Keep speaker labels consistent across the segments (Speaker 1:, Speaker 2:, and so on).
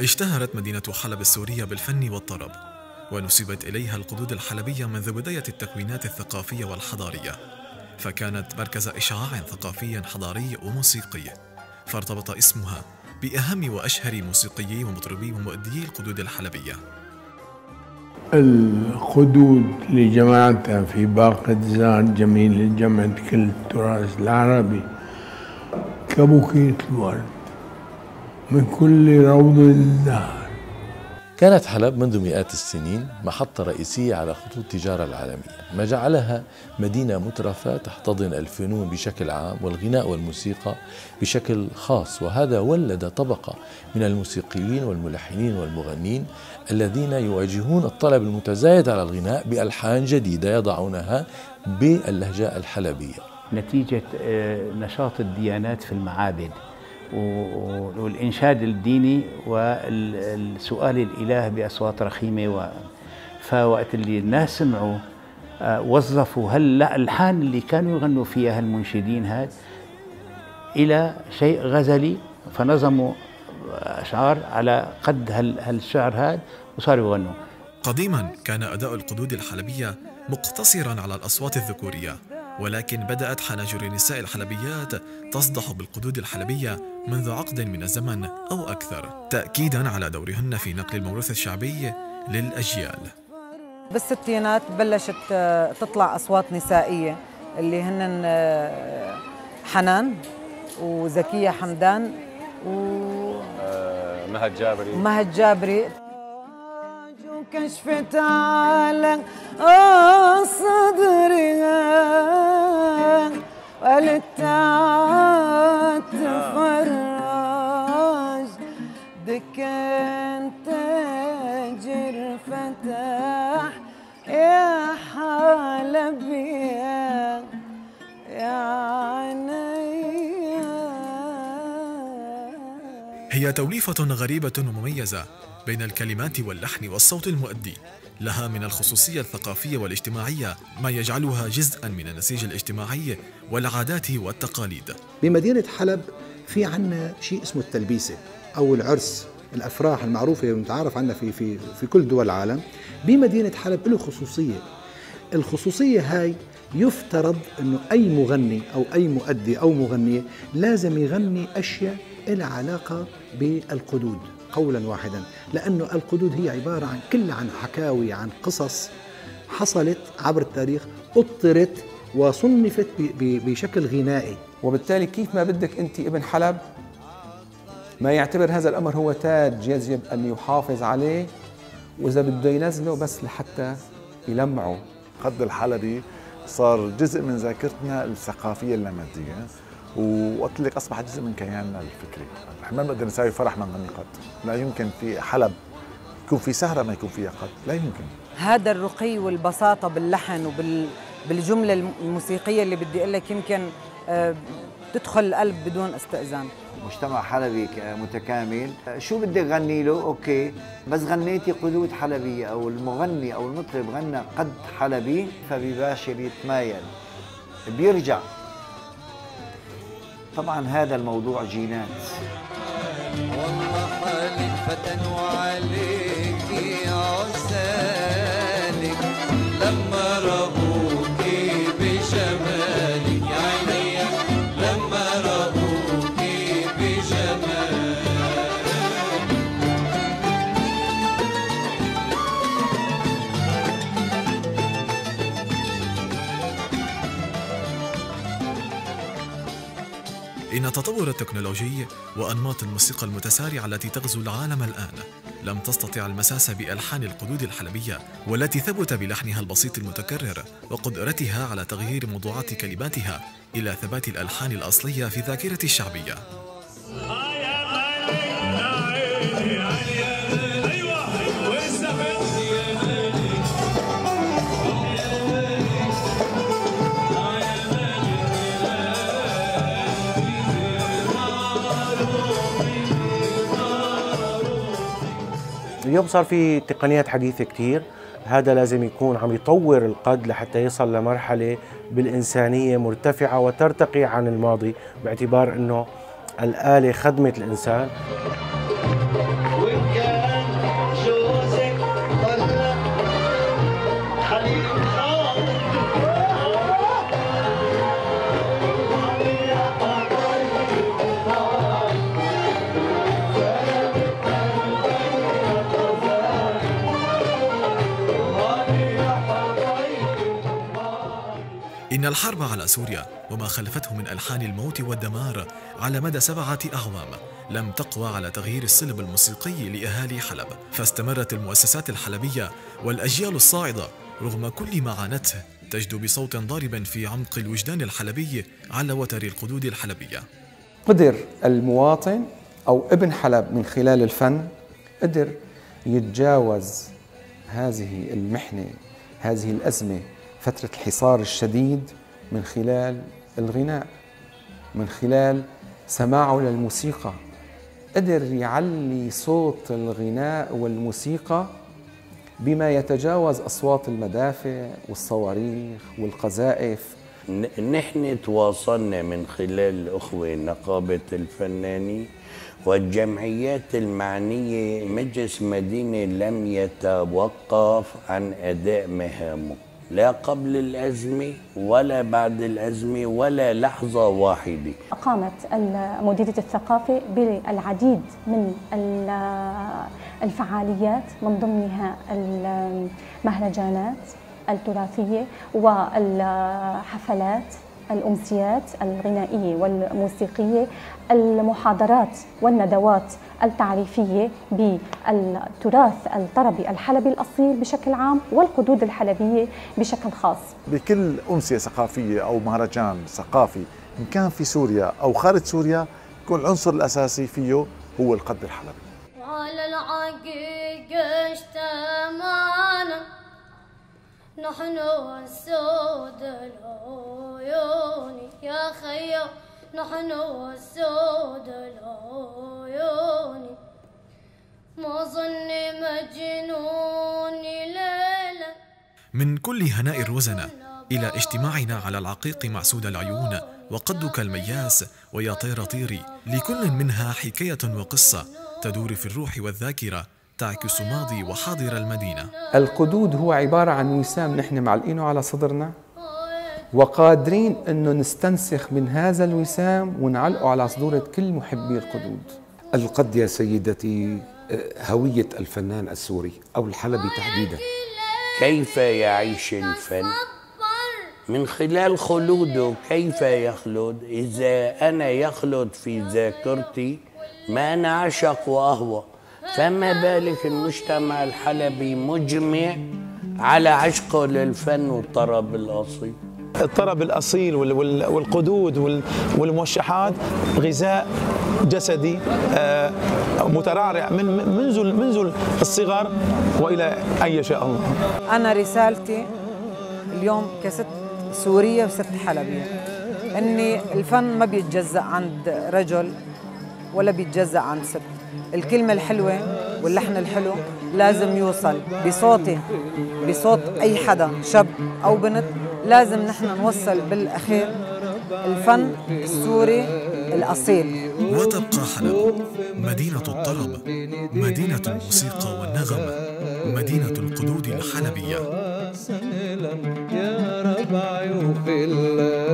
Speaker 1: اشتهرت مدينة حلب السورية بالفن والطرب ونسبت إليها القدود الحلبية منذ بداية التكوينات الثقافية والحضارية. فكانت مركز إشعاع ثقافي حضاري وموسيقي فارتبط اسمها بأهم وأشهر موسيقيي ومطربي ومؤديي القدود الحلبية.
Speaker 2: القدود اللي جمعتها في باقة زاد جميل لجمع كل التراث العربي كبكية الورد من كل روض الزهر
Speaker 3: كانت حلب منذ مئات السنين محطة رئيسية على خطوط التجارة العالمية ما جعلها مدينة مترفة تحتضن الفنون بشكل عام والغناء والموسيقى بشكل خاص وهذا ولد طبقة من الموسيقيين والملحنين والمغنين الذين يواجهون الطلب المتزايد على الغناء بألحان جديدة يضعونها باللهجة الحلبية.
Speaker 4: نتيجة آه، نشاط الديانات في المعابد. والإنشاد الديني والسؤال الإله بأصوات رخيمة فوقت اللي الناس سمعوا آه، وظفوا هالألحان اللي كانوا يغنوا فيها المنشدين هاد إلى شيء غزلي فنظموا أشعار على قد هالشعر هذا وصاروا يغنوا.
Speaker 1: قديما كان أداء القدود الحلبية مقتصرا على الأصوات الذكورية. ولكن بدأت حناجر النساء الحلبيات تصدح بالقدود الحلبية منذ عقد من الزمن أو أكثر تأكيدا على دورهن في نقل الموروث الشعبي للأجيال.
Speaker 5: بالستينات بلشت آه، تطلع أصوات نسائية اللي هن آه، حنان وزكية حمدان و
Speaker 6: مهد جابري.
Speaker 5: مهد جابري. كشفت على صدري وللتعب تفرج دكان
Speaker 1: هي توليفة غريبة ومميزة بين الكلمات واللحن والصوت المؤدي لها من الخصوصية الثقافية والاجتماعية ما يجعلها جزءا من النسيج الاجتماعي والعادات والتقاليد.
Speaker 7: بمدينة حلب في عنا شيء اسمه التلبيسة أو العرس الأفراح المعروفة المتعارف عنها في, في, في كل دول العالم. بمدينة حلب له خصوصية. الخصوصية هاي يفترض أنه أي مغني أو أي مؤدي أو مغنية لازم يغني أشياء لها علاقة بالقدود قولا واحدا. لأنه القدود هي عبارة عن كل عن حكاوي عن قصص حصلت عبر التاريخ أطرت وصنفت بشكل غنائي.
Speaker 8: وبالتالي كيف ما بدك أنت ابن حلب؟ ما يعتبر هذا الأمر هو تاج يجب أن يحافظ عليه وإذا بده ينزله بس لحتى يلمعه.
Speaker 9: قد الحلبي صار جزء من ذاكرتنا الثقافية اللامادية وقلت لك أصبح جزء من كياننا الفكري. ما بنقدر نساوي فرح ما نغني قد لا يمكن في حلب يكون في سهرة ما يكون فيها قد لا يمكن.
Speaker 5: هذا الرقي والبساطة باللحن وبالجمله الموسيقية اللي بدي أقول لك يمكن آه، تدخل القلب بدون استئذان.
Speaker 10: مجتمع حلبي متكامل شو بدك غني له؟ أوكي. بس غنيتي قدود حلبيه أو المغني أو المطرب غنى قد حلبي فبيباشر يتمايل. بيرجع. طبعا هذا الموضوع جينات. والله حالي فتن وعليك
Speaker 1: التطور التكنولوجي وأنماط الموسيقى المتسارعة التي تغزو العالم الآن. لم تستطع المساس بألحان القدود الحلبية والتي ثبت بلحنها البسيط المتكرر وقدرتها على تغيير موضوعات كلماتها إلى ثبات الألحان الأصلية في الذاكرة الشعبية.
Speaker 11: اليوم صار في تقنيات حديثة كثير هذا لازم يكون عم يطور القد لحتى يصل لمرحلة بالإنسانية مرتفعة وترتقي عن الماضي باعتبار أنه الآلة خدمت الإنسان.
Speaker 1: إن الحرب على سوريا وما خلفته من ألحان الموت والدمار على مدى سبعة أعوام لم تقوى على تغيير السلب الموسيقي لأهالي حلب فاستمرت المؤسسات الحلبية والأجيال الصاعدة رغم كل ما عانته تجدو بصوت ضارب في عمق الوجدان الحلبي على وتر القدود الحلبية.
Speaker 8: قدر المواطن أو ابن حلب من خلال الفن قدر يتجاوز هذه المحنة هذه الأزمة فترة الحصار الشديد من خلال الغناء من خلال سماعه للموسيقى. قدر يعلي صوت الغناء والموسيقى بما يتجاوز أصوات المدافع والصواريخ والقذائف.
Speaker 12: نحن تواصلنا من خلال الأخوة نقابة الفنانين والجمعيات المعنية مجلس مدينة لم يتوقف عن أداء مهامه. لا قبل الأزمة ولا بعد الأزمة ولا لحظة واحدة.
Speaker 13: قامت مديرية الثقافة بالعديد من الفعاليات من ضمنها المهرجانات التراثية والحفلات الأمسيات الغنائية والموسيقية المحاضرات والندوات التعريفية بالتراث الطربي الحلبي الأصيل بشكل عام والقدود الحلبية بشكل خاص.
Speaker 9: بكل أمسية ثقافية أو مهرجان ثقافي إن كان في سوريا أو خارج سوريا يكون العنصر الأساسي فيه هو القد الحلبي.
Speaker 14: على العقيق اجتمعنا نحن والسود العيون يا خيو نحن والسود العيون. ما ظني مجنون ليلة
Speaker 1: من كل هناء الرزنة إلى اجتماعنا على العقيق مع سود العيون وقدك المياس ويا طير طيري لكل منها حكاية وقصة تدور في الروح والذاكرة تعكس ماضي وحاضر المدينة.
Speaker 8: القدود هو عبارة عن وسام نحن معلقينه على صدرنا. وقادرين أنه نستنسخ من هذا الوسام ونعلقه على صدورة كل محبي القدود.
Speaker 15: القد يا سيدتي هوية الفنان السوري أو الحلبي تحديدا.
Speaker 12: كيف يعيش الفن؟ من خلال خلوده كيف يخلد؟ إذا أنا يخلد في ذاكرتي ما أنا أعشق وأهوى. فما بالك المجتمع الحلبي مجمع على عشقه للفن والطرب الأصيل؟
Speaker 16: الطرب الأصيل والقدود والموشحات غذاء جسدي مترعرع من منذ منذ الصغر وإلى أن يشاء الله.
Speaker 5: أنا رسالتي اليوم كست سورية وست حلبية إني الفن ما بيتجزأ عند رجل ولا بيتجزأ عند ست الكلمة الحلوة واللحن الحلو لازم يوصل بصوتي بصوت أي حدا شاب أو بنت لازم نحن نوصل بالأخير الفن السوري الأصيل.
Speaker 1: وتبقى حلب مدينة الطرب مدينة الموسيقى والنغم مدينة القدود الحلبية.
Speaker 17: يا ربع يخلاني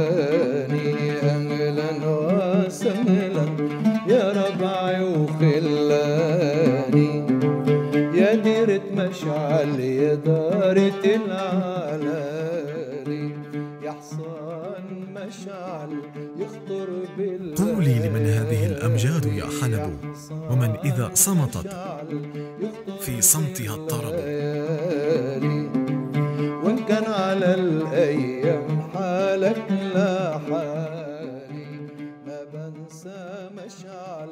Speaker 17: العلالي يا حصان مشعل يخطر بال
Speaker 1: قولي لمن هذه الأمجاد يا حلب ومن إذا صمتت في صمتها الطرب.
Speaker 17: وإن كان على الأيام حالك لا حالي ما بنسى مشعل